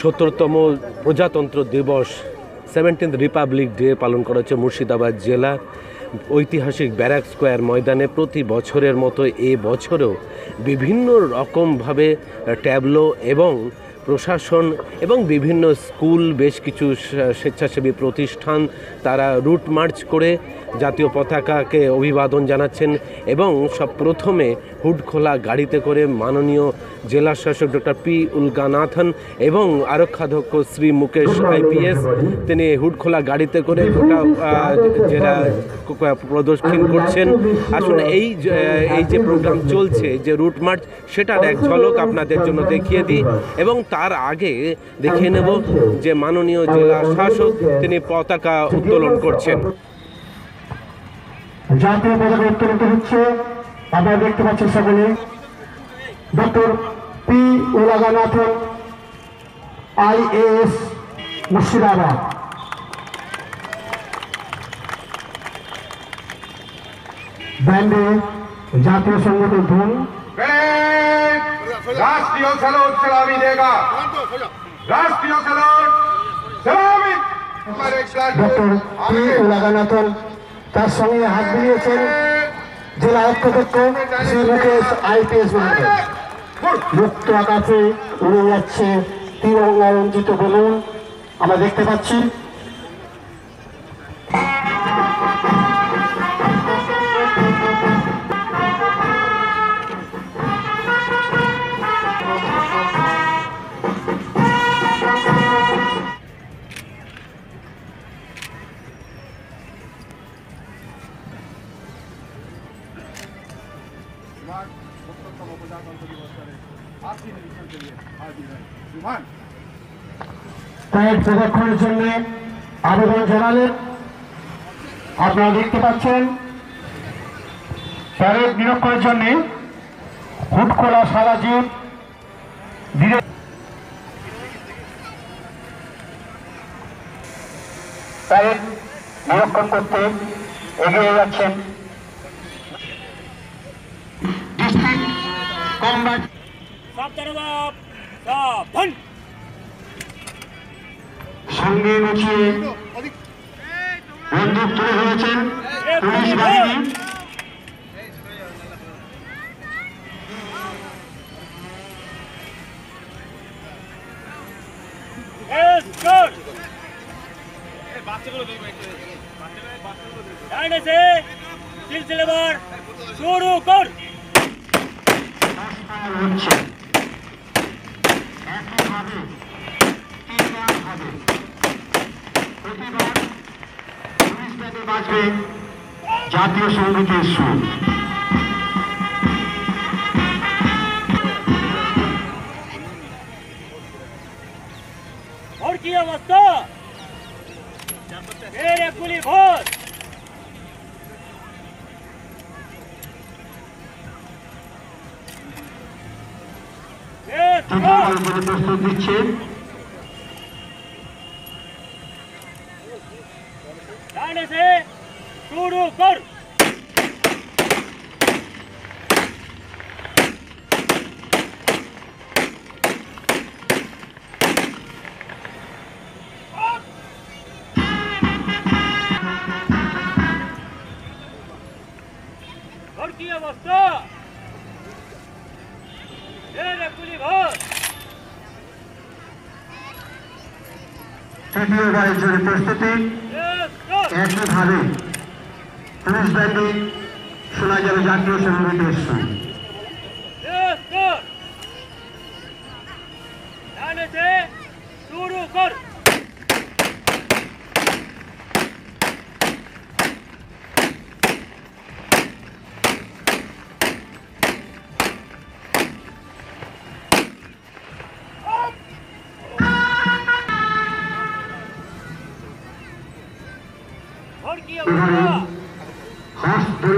সত্তরতম প্রজাতন্ত্র দিবস seventeenth Republic day পালন করা হচ্ছে মুর্শিদাবাদ জেলা। ঐতিহাসিক ব্যারাক স্কোয়ার ময়দানে প্রতি বছরের মতো এ বছরেও বিভিন্ন রকমভাবে ট্যাবলো এবং প্রশাসন এবং বিভিন্ন স্কুল, বেশ কিছু স্বেচ্ছাসেবী প্রতিষ্ঠান তারা রুট মার্চ করে জাতীয় পতাকাকে অভিবাদন জানাচ্ছেন এবং সব প্রথমে হুড খোলা গাড়িতে করে মাননীয় জেলা শাসক ডক্টর পি উলগানাথন এবং আরক্ষাধ্যক্ষ শ্রী মুকেশ আইপিএস, তিনি হুড খোলা গাড়িতে করে গোটা জেলা প্রদক্ষিণ করছেন। আসলে এই এই যে প্রোগ্রাম চলছে, যে রুট মার্চ সেটার এক ঝলক আপনাদের জন্য দেখিয়ে দিই এবং তার আগে দেখিয়ে নেব যে মাননীয় জেলা শাসক তিনি পতাকা উত্তোলন করছেন। জাতীয় পতাকা উত্তোলিত হচ্ছে। আপনারা দেখতে পাচ্ছেন সকলে। Doctor P Ulaganathan IAS Murshidabad. ব্যান্ডে জাতীয় সঙ্গীতের ধন। রাষ্ট্রীয় সেলুট সেলামি দেগা। রাষ্ট্রীয় সেলুট সেলামি। ডক্টর পি ওলাগানাথন তার সঙ্গে হাত মিলিয়েছেন জেলা অধ্যক্ষ মুকেশ আইপিএস মুক্ত আকাশে উড়ে যাচ্ছে তিরঙ্গা রঞ্জিত বেলুন। আমরা দেখতে পাচ্ছি প্যারেড প্রদক্ষণের জন্য আবেদন জানালেন আপনারা দেখতে পাচ্ছেন, প্যারেড নিরক্ষণের জন্য হুটখোলা সারা ধীরে প্যারেড নিরক্ষণ করতে এগিয়ে যাচ্ছেন। ডিস্ট্রিক্ট কমব্যাট সঙ্গে গুছিয়ে বন্দুক তুলে ধরেছেন পুলিশ বাহিনী। টিকাদান go! করে প্রস্তুত দিচ্ছে डाइने से शुरू कर और की अवस्था তৃতীয়বারের জন্য প্রস্তুতি। একইভাবে পুলিশ শোনা যাবে জাতীয় সঙ্গীতের সুর।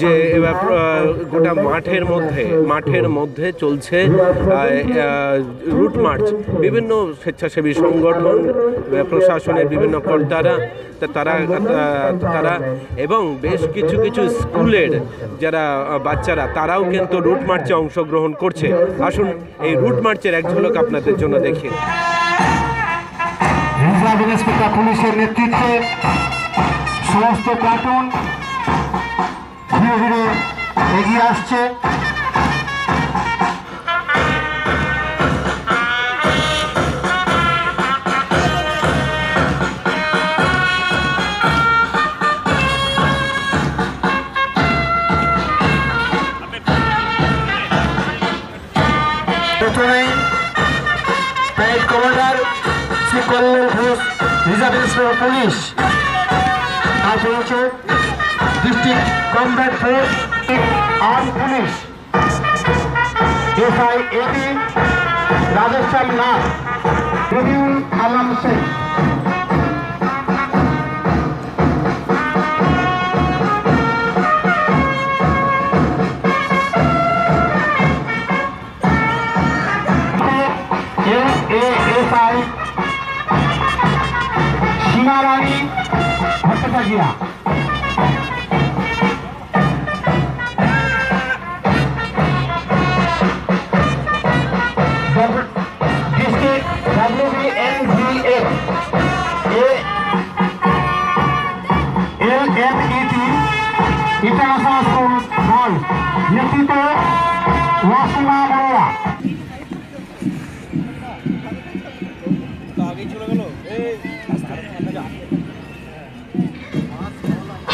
যে গোটা মাঠের মধ্যে মাঠের মধ্যে চলছে রুট মার্চ। বিভিন্ন স্বেচ্ছাসেবী সংগঠন প্রশাসনের বিভিন্ন কর্তারা তারা তারা, এবং বেশ কিছু কিছু স্কুলের যারা বাচ্চারা, তারাও কিন্তু রুট মার্চে অংশগ্রহণ করছে। আসুন, এই রুট মার্চের এক ঝলক আপনাদের জন্য দেখি। পুলিশের নেতৃত্বে সমস্ত প্লাটুন ধীরে ধীরে এগিয়ে আসছে। Force arm police S I A P Radheshyam Nath Rabiul Alam Singh Gracias.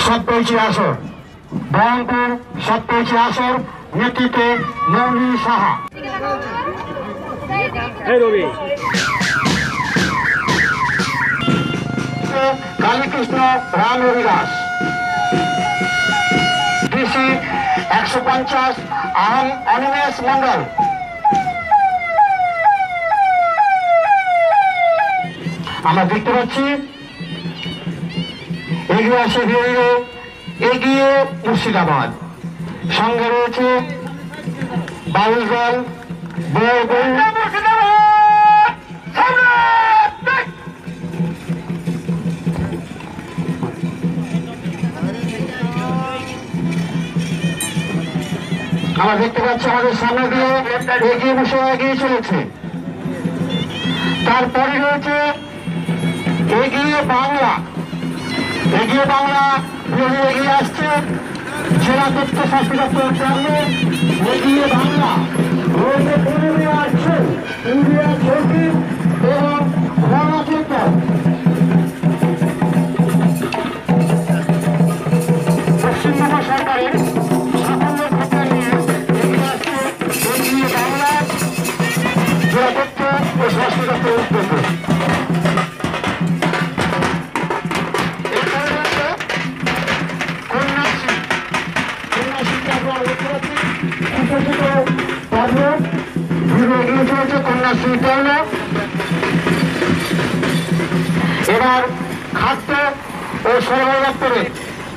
সপ্তইচি আসর বহরমপুর সপ্তইচি আসর নেতৃত্বে মৌলী সাহা কালীকৃষ্ণ রাম হরিদাস ডিসি একশো পঞ্চাশ আহম অনিমেষ মন্ডল আমরা দেখতে পাচ্ছি এগিয়ে আসে ধীরে এগিয়ে মুর্শিদাবাদ। সঙ্গে রয়েছে বাউল দল বউ বউ আমরা দেখতে পাচ্ছি আমাদের সামনে দিয়ে এগিয়ে বসে এগিয়ে চলেছে। তারপরে রয়েছে এগিয়ে বাংলা। এগিয়ে বাংলা ধীরে এগিয়ে আসছে। জেলা তথ্য স্বাস্থ্য দপ্তর সামনে এগিয়ে বাংলা রয়েছে পুরুলিয়া আসছে পুরুলিয়া ছবি এবং রণচেতন চলেছে কন্যাশ্রী পর্ণ এবার খাদ্য ও সরবরাহ দপ্তরে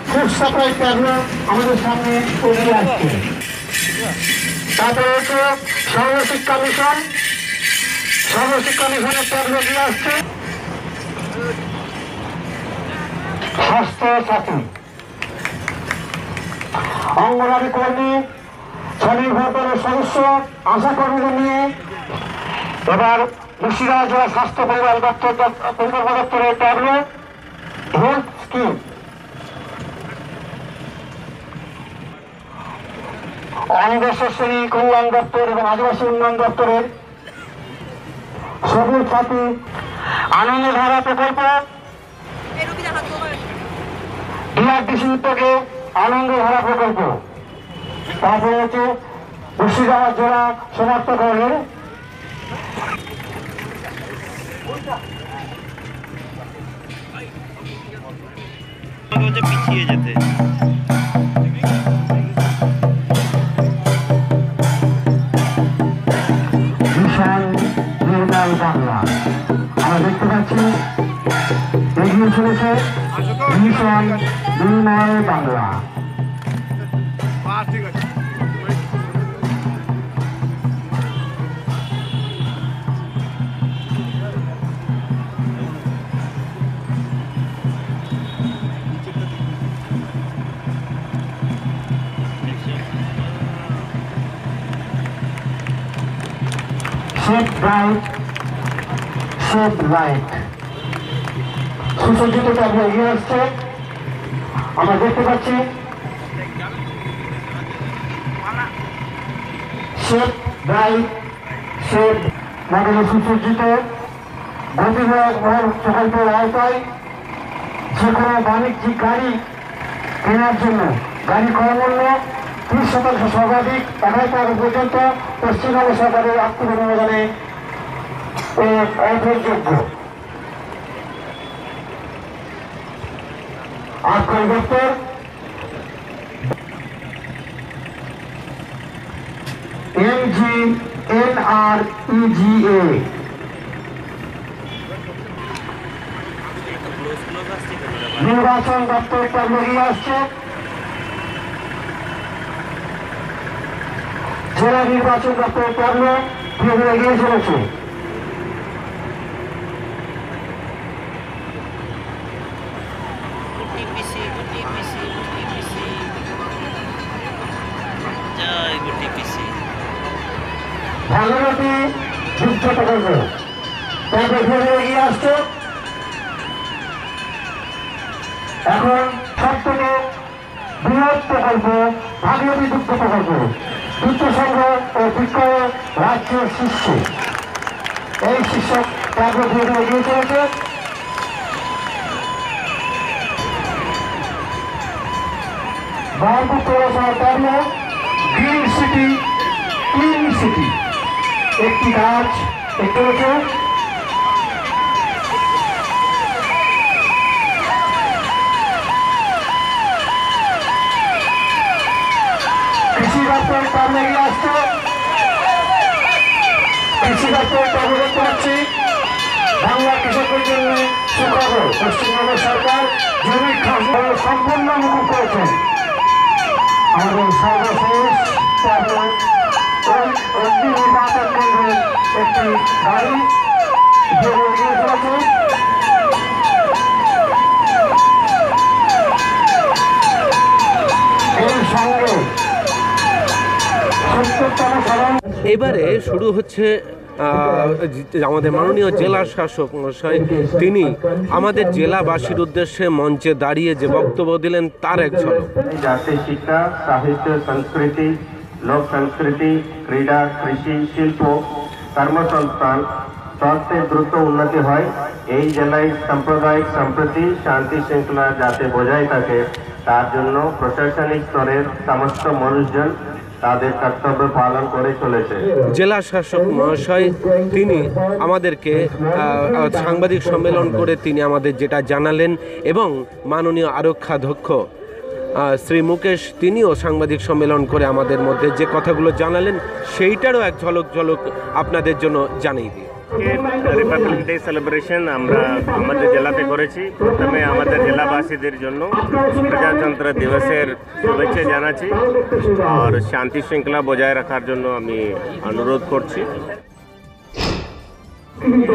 ফুড সাপ্লাই আমাদের সামনে আসছে। তারপরে হচ্ছে সর্বশিক্ষা মিশন সর্বশিক্ষা মিশনের আসছে। স্বাস্থ্য সাথী অঙ্গনারী কর্মী স্বনির্ভর দলের সদস্য, আশা কর্মীদের নিয়ে এবার মুর্শিদাবাদ জেলা স্বাস্থ্য পরিবার দপ্তর পরিবার দপ্তরের ট্যাবলো হেলথ স্কিম। অনির্দিষ্ট শ্রেণি কল্যাণ দপ্তর এবং আদিবাসী উন্নয়ন দপ্তরের সবুজ সাথী আনন্দধারা প্রকল্প। ডিআরডিসি উদ্যোগে আনন্দধারা প্রকল্প। তারপরে হচ্ছে মুর্শিদাবাদ জেলা সমর্থকদের হচ্ছে পিছিয়ে যেতে। বাংলা। আমরা দেখতে পাচ্ছি এগিয়ে চলেছে ভীষণ Nirmal Bangla. Shape right shape right সুসজ্জিত ট্যাবলো এগিয়ে আসছে। আমরা দেখতে পাচ্ছি। শেপ রাইট শেপ মডেলে সুসজ্জিত। প্রকল্পের আওতায় যে কোনো বাণিজ্যিক গাড়ি কেনার জন্য, গাড়ি ক্রয় মূল্য ত্রিশ শতাংশ সর্বাধিক এগারো টাকা পর্যন্ত পশ্চিমবঙ্গ সরকারের অনুমোদনে অগ্রহণযোগ্য আটকল দপ্তর এমজি এনআর ইজিএ নির্বাচন দপ্তর তার এগিয়ে আসছে। জেলা নির্বাচন দপ্তর পর্ব ধীরে এগিয়ে চলেছে। ভাগীরথী যুদ্ধ প্রকল্প এগিয়ে আসছে। এখন সব থেকে বৃহৎ প্রকল্প ভাগীরথী যুদ্ধ প্রকল্প। সংঘ ও বিক্রয় রাষ্ট্রীয় শীর্ষে। এই শীর্ষক ধীরে এগিয়ে চলেছে। বারপুর পৌরসভার কর্ম গ্রিন সিটি, ক্লিন সিটি। একটি গাছ দেখতে দপ্তর তার লেগে আসছে। কৃষি দপ্তর তার দেখতে পাচ্ছি বাংলা কৃষকের জন্য সুখবর, পশ্চিমবঙ্গ সরকার জমি খাস সম্পূর্ণ মুকুব করেছেন আমাদের সর্বশেষ অগ্নি নির্বাচন কেন্দ্রের একটি গাড়ি এগিয়ে এই সঙ্গে এবারে শুরু হচ্ছে আমাদের মাননীয় জেলা শাসক মশাই তিনি আমাদের জেলাবাসীর উদ্দেশ্যে মঞ্চে দাঁড়িয়ে যে বক্তব্য দিলেন, তার এক ঝলক। শিক্ষা, সাহিত্য, সংস্কৃতি, লোক সংস্কৃতি, ক্রীড়া, কৃষি, শিল্প, কর্মসংস্থান স্বাস্থ্যের দ্রুত উন্নতি হয়। এই জেলায় সাম্প্রদায়িক সম্প্রতি, শান্তি শৃঙ্খলা যাতে বজায় থাকে, তার জন্য প্রশাসনিক স্তরের সমস্ত মানুষজন তাদের কর্তব্য পালন করে চলেছে। জেলা শাসক মহাশয়, তিনি আমাদেরকে সাংবাদিক সম্মেলন করে তিনি আমাদের যেটা জানালেন এবং মাননীয় আরক্ষাধ্যক্ষ শ্রী মুকেশ, তিনিও সাংবাদিক সম্মেলন করে আমাদের মধ্যে যে কথাগুলো জানালেন, সেইটারও এক ঝলক ঝলক আপনাদের জন্য জানিয়ে দিই। রিপাবলিক ডে সেলিব্রেশন আমরা আমাদের জেলাতে করেছি। প্রথমে আমাদের জেলাবাসীদের জন্য প্রজাতন্ত্র দিবসের শুভেচ্ছা জানাচ্ছি আর শান্তি শৃঙ্খলা বজায় রাখার জন্য আমি অনুরোধ করছি।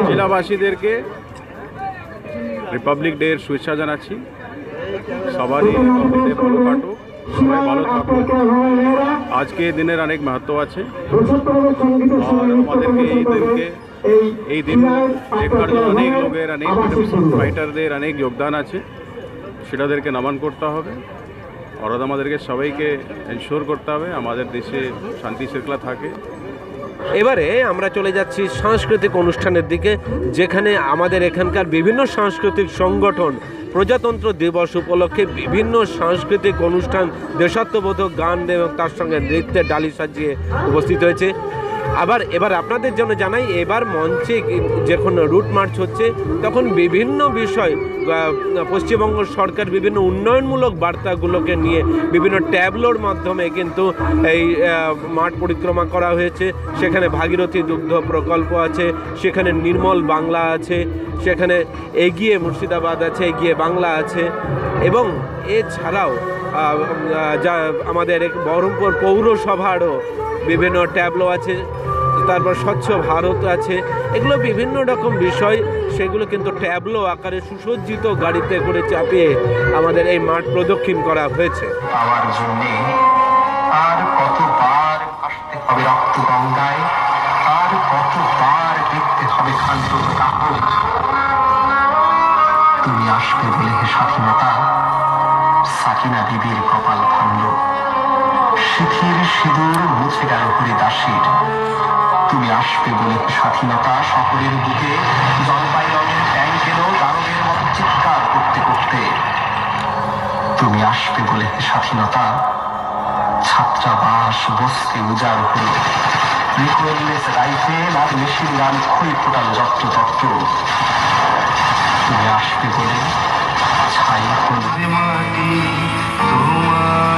জেলাবাসীদেরকে রিপাবলিক ডে এর শুভেচ্ছা জানাচ্ছি। সবারই রিপাবলিক ডে ভালো কাটুক সবাই ভালো থাকুক। আজকে দিনের অনেক মাহাত্ম আছে। আর আমাদেরকে এই দিনকে এই দিন জন্য অনেক লোকের, অনেক ফাইটারদের অনেক যোগদান আছে। সেটাদেরকে নমন করতে হবে। আর আমাদেরকে সবাইকে এনশোর করতে হবে, আমাদের দেশে শান্তি শৃঙ্খলা থাকে। এবারে আমরা চলে যাচ্ছি সাংস্কৃতিক অনুষ্ঠানের দিকে, যেখানে আমাদের এখানকার বিভিন্ন সাংস্কৃতিক সংগঠন, প্রজাতন্ত্র দিবস উপলক্ষে বিভিন্ন সাংস্কৃতিক অনুষ্ঠান, দেশাত্মবোধক গান এবং তার সঙ্গে নৃত্যের ডালি সাজিয়ে উপস্থিত হয়েছে। আবার এবার আপনাদের জন্য জানাই, এবার মঞ্চে যখন রুট মার্চ হচ্ছে, তখন বিভিন্ন বিষয় পশ্চিমবঙ্গ সরকার বিভিন্ন উন্নয়নমূলক বার্তাগুলোকে নিয়ে বিভিন্ন ট্যাবলোর মাধ্যমে কিন্তু এই মাঠ পরিক্রমা করা হয়েছে। সেখানে ভাগীরথী দুগ্ধ প্রকল্প আছে, সেখানে নির্মল বাংলা আছে, সেখানে এগিয়ে মুর্শিদাবাদ আছে, এগিয়ে বাংলা আছে। এবং এছাড়াও যা আমাদের বহরমপুর পৌরসভারও বিভিন্ন ট্যাবলো আছে। তারপর স্বচ্ছ ভারত আছে। এগুলো বিভিন্ন রকম বিষয়। সেগুলো কিন্তু ট্যাবলো আকারে সুসজ্জিত গাড়িতে করে চাপিয়ে আমাদের এই মাঠ প্রদক্ষিণ করা হয়েছে। জন্যে আর কতবার রক্ত আর কতবার দেখতে হবে তুমি আসবে বলে স্বাধীনতা, সাকিনা বিবির কপাল ভাঙল। শিথির সিঁদুর মুছে গেল হরিদাসীর। তুমি আসবে বলে স্বাধীনতা শহরের বুকে জলপাই রঙের এলো মতো চিৎকার করতে করতে। তুমি আসবে বলে স্বাধীনতা? ছাত্রাবাস, বসতে, উজাড় হলো রাইফেল আর মেশিন গান ফোটাল তুমি আসবে বলে ছাই তোমার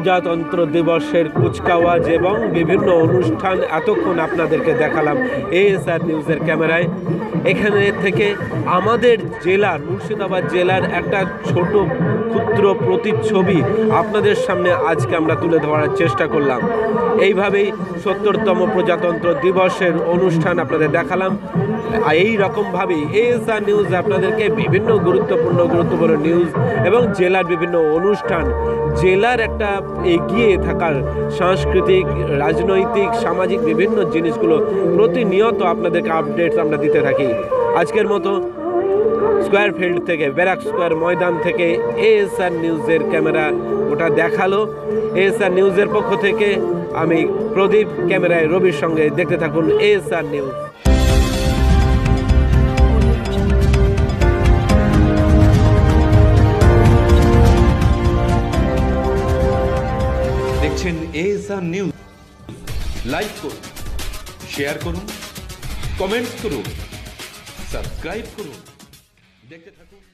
প্রজাতন্ত্র দিবসের কুচকাওয়াজ এবং বিভিন্ন অনুষ্ঠান এতক্ষণ আপনাদেরকে দেখালাম এএসআর নিউজের ক্যামেরায়। এখানে থেকে আমাদের জেলার, মুর্শিদাবাদ জেলার একটা ছোট ক্ষুদ্র প্রতিচ্ছবি আপনাদের সামনে আজকে আমরা তুলে ধরার চেষ্টা করলাম। এইভাবেই সত্তরতম প্রজাতন্ত্র দিবসের অনুষ্ঠান আপনাদের দেখালাম। এই রকমভাবেই এএসআর নিউজ আপনাদেরকে বিভিন্ন গুরুত্বপূর্ণ গুরুত্বপূর্ণ নিউজ এবং জেলার বিভিন্ন অনুষ্ঠান, জেলার একটা এগিয়ে থাকার সাংস্কৃতিক, রাজনৈতিক, সামাজিক বিভিন্ন জিনিসগুলো প্রতিনিয়ত আপনাদেরকে আপডেটস আমরা দিতে থাকি। আজকের মতো স্কোয়ার ফিল্ড থেকে ব্যারাক স্কোয়ার ময়দান থেকে এএসআর নিউজের ক্যামেরা ওটা দেখাল। এএসআর নিউজের পক্ষ থেকে আমি প্রদীপ, ক্যামেরায় রবির সঙ্গে দেখতে থাকুন ASR news ASR news. Like করুন শেয়ার করুন কমেন্ট করুন সাবস্ক্রাইব করুন। দেখতে থাকুন।